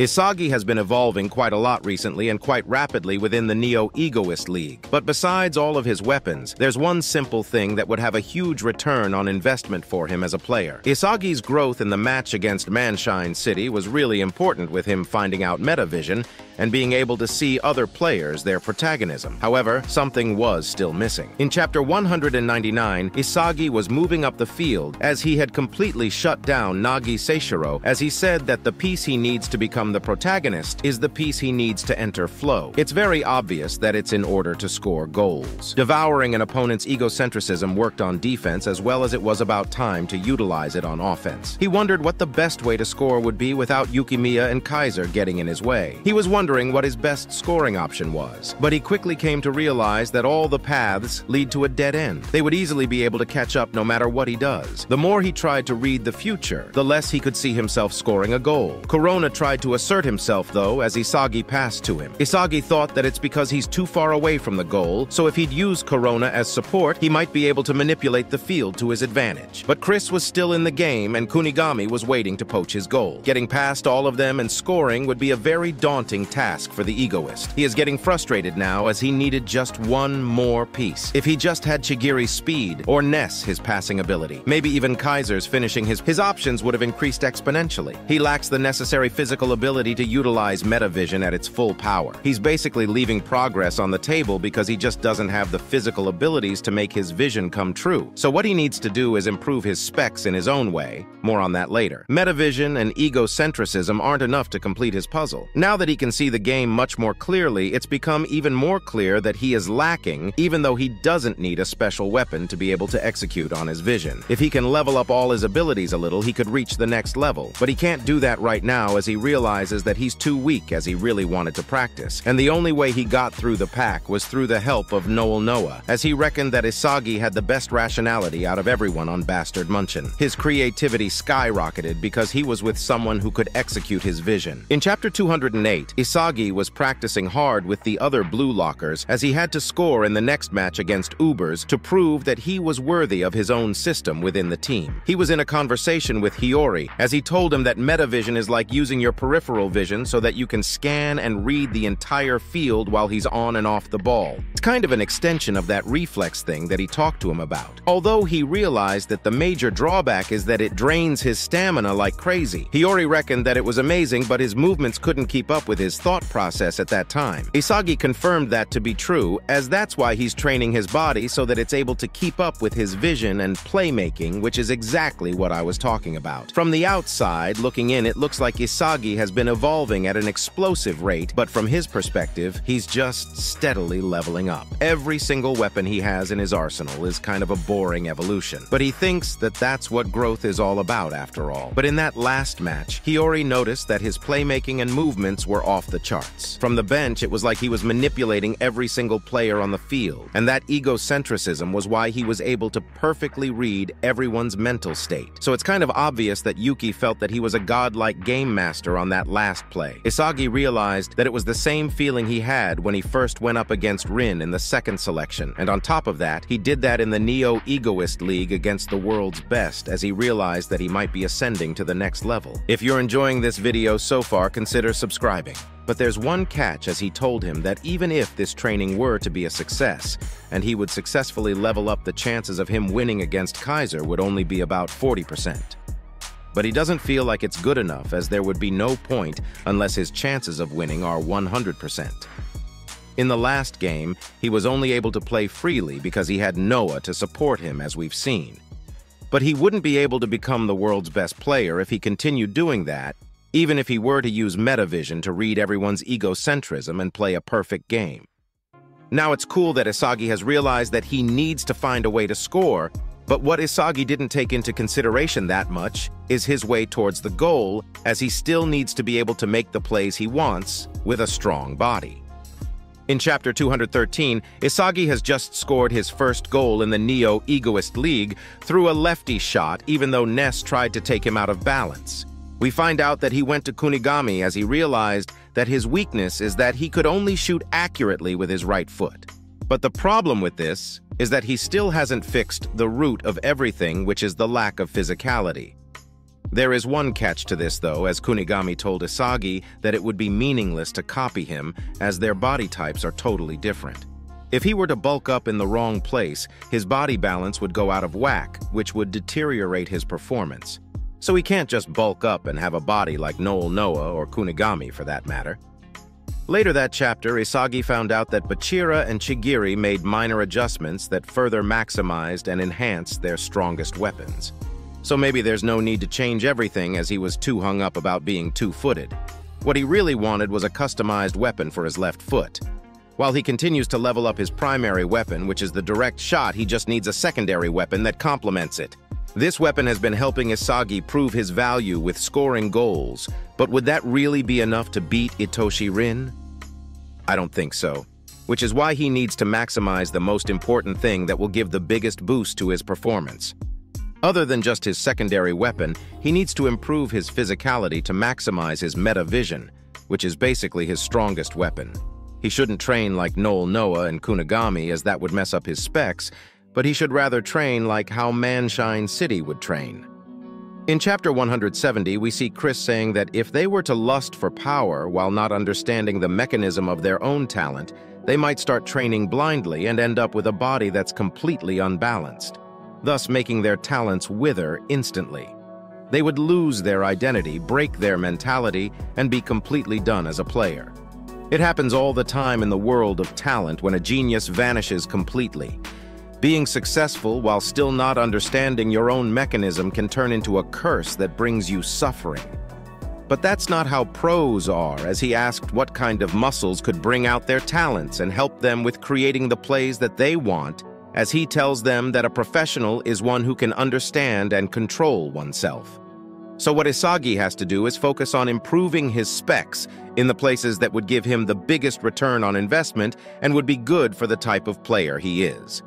Isagi has been evolving quite a lot recently and quite rapidly within the Neo-Egoist League. But besides all of his weapons, there's one simple thing that would have a huge return on investment for him as a player. Isagi's growth in the match against Manshine City was really important with him finding out Metavision and being able to see other players their protagonism. However, something was still missing. In Chapter 199, Isagi was moving up the field as he had completely shut down Nagi Seishiro as he said that the piece he needs to become the protagonist is the piece he needs to enter flow. It's very obvious that it's in order to score goals. Devouring an opponent's egocentrism worked on defense as well as it was about time to utilize it on offense. He wondered what the best way to score would be without Yukimiya and Kaiser getting in his way. He was wondering what his best scoring option was, but he quickly came to realize that all the paths lead to a dead end. They would easily be able to catch up no matter what he does. The more he tried to read the future, the less he could see himself scoring a goal. Kurona tried to assert himself, though, as Isagi passed to him. Isagi thought that it's because he's too far away from the goal, so if he'd use Kurona as support, he might be able to manipulate the field to his advantage. But Chris was still in the game, and Kunigami was waiting to poach his goal. Getting past all of them and scoring would be a very daunting task for the egoist. He is getting frustrated now as he needed just one more piece. If he just had Chigiri's speed, or Ness his passing ability, maybe even Kaiser's finishing his, his options would have increased exponentially. He lacks the necessary physical ability to utilize metavision at its full power. He's basically leaving progress on the table because he just doesn't have the physical abilities to make his vision come true. So what he needs to do is improve his specs in his own way. More on that later. Metavision and egocentrism aren't enough to complete his puzzle. Now that he can see the game much more clearly, it's become even more clear that he is lacking, even though he doesn't need a special weapon to be able to execute on his vision. If he can level up all his abilities a little, he could reach the next level. But he can't do that right now as he realizes that he's too weak as he really wanted to practice. And the only way he got through the pack was through the help of Noel Noa, as he reckoned that Isagi had the best rationality out of everyone on Bastard München. His creativity skyrocketed because he was with someone who could execute his vision. In Chapter 208, Isagi Isagi was practicing hard with the other Blue Lockers as he had to score in the next match against Ubers to prove that he was worthy of his own system within the team. He was in a conversation with Hiori as he told him that metavision is like using your peripheral vision so that you can scan and read the entire field while he's on and off the ball. It's kind of an extension of that reflex thing that he talked to him about. Although he realized that the major drawback is that it drains his stamina like crazy. Hiori reckoned that it was amazing, but his movements couldn't keep up with his thought process at that time. Isagi confirmed that to be true, as that's why he's training his body so that it's able to keep up with his vision and playmaking, which is exactly what I was talking about. From the outside, looking in, it looks like Isagi has been evolving at an explosive rate, but from his perspective, he's just steadily leveling up. Every single weapon he has in his arsenal is kind of a boring evolution, but he thinks that that's what growth is all about after all. But in that last match, Hiori noticed that his playmaking and movements were off the charts. From the bench, it was like he was manipulating every single player on the field, and that egocentrism was why he was able to perfectly read everyone's mental state. So it's kind of obvious that Yuki felt that he was a godlike game master on that last play. Isagi realized that it was the same feeling he had when he first went up against Rin in the second selection, and on top of that, he did that in the Neo-Egoist League against the world's best as he realized that he might be ascending to the next level. If you're enjoying this video so far, consider subscribing. But there's one catch as he told him that even if this training were to be a success, and he would successfully level up the chances of him winning against Kaiser would only be about 40%. But he doesn't feel like it's good enough as there would be no point unless his chances of winning are 100%. In the last game, he was only able to play freely because he had Noa to support him as we've seen. But he wouldn't be able to become the world's best player if he continued doing that even if he were to use metavision to read everyone's egocentrism and play a perfect game. Now it's cool that Isagi has realized that he needs to find a way to score, but what Isagi didn't take into consideration that much is his way towards the goal, as he still needs to be able to make the plays he wants with a strong body. In Chapter 213, Isagi has just scored his first goal in the Neo-Egoist League through a lefty shot even though Ness tried to take him out of balance. We find out that he went to Kunigami as he realized that his weakness is that he could only shoot accurately with his right foot. But the problem with this is that he still hasn't fixed the root of everything, which is the lack of physicality. There is one catch to this, though, as Kunigami told Isagi that it would be meaningless to copy him, as their body types are totally different. If he were to bulk up in the wrong place, his body balance would go out of whack, which would deteriorate his performance. So he can't just bulk up and have a body like Noel Noa or Kunigami, for that matter. Later that chapter, Isagi found out that Bachira and Chigiri made minor adjustments that further maximized and enhanced their strongest weapons. So maybe there's no need to change everything as he was too hung up about being two-footed. What he really wanted was a customized weapon for his left foot. While he continues to level up his primary weapon, which is the direct shot, he just needs a secondary weapon that complements it. This weapon has been helping Isagi prove his value with scoring goals, but would that really be enough to beat Itoshi Rin? I don't think so, which is why he needs to maximize the most important thing that will give the biggest boost to his performance. Other than just his secondary weapon, he needs to improve his physicality to maximize his meta vision, which is basically his strongest weapon. He shouldn't train like Noel Noa and Kunigami as that would mess up his specs, but he should rather train like how Manshine City would train. In chapter 170, we see Chris saying that if they were to lust for power while not understanding the mechanism of their own talent, they might start training blindly and end up with a body that's completely unbalanced, thus making their talents wither instantly. They would lose their identity, break their mentality, and be completely done as a player. It happens all the time in the world of talent when a genius vanishes completely, being successful while still not understanding your own mechanism can turn into a curse that brings you suffering. But that's not how pros are, as he asked what kind of muscles could bring out their talents and help them with creating the plays that they want, as he tells them that a professional is one who can understand and control oneself. So what Isagi has to do is focus on improving his specs in the places that would give him the biggest return on investment and would be good for the type of player he is.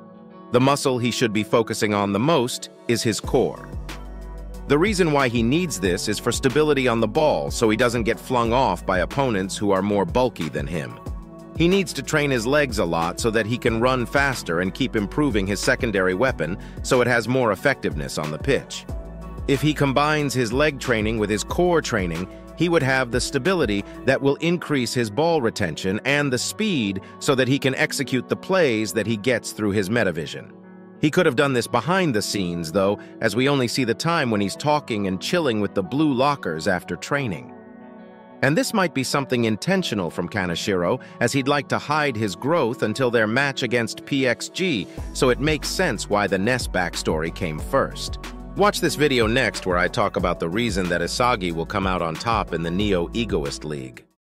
The muscle he should be focusing on the most is his core. The reason why he needs this is for stability on the ball so he doesn't get flung off by opponents who are more bulky than him. He needs to train his legs a lot so that he can run faster and keep improving his secondary weapon so it has more effectiveness on the pitch. If he combines his leg training with his core training, he would have the stability that will increase his ball retention and the speed so that he can execute the plays that he gets through his metavision. He could have done this behind the scenes, though, as we only see the time when he's talking and chilling with the blue lockers after training. And this might be something intentional from Kaneshiro, as he'd like to hide his growth until their match against PXG, so it makes sense why the Ness backstory came first. Watch this video next where I talk about the reason that Isagi will come out on top in the Neo Egoist League.